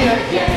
Yeah.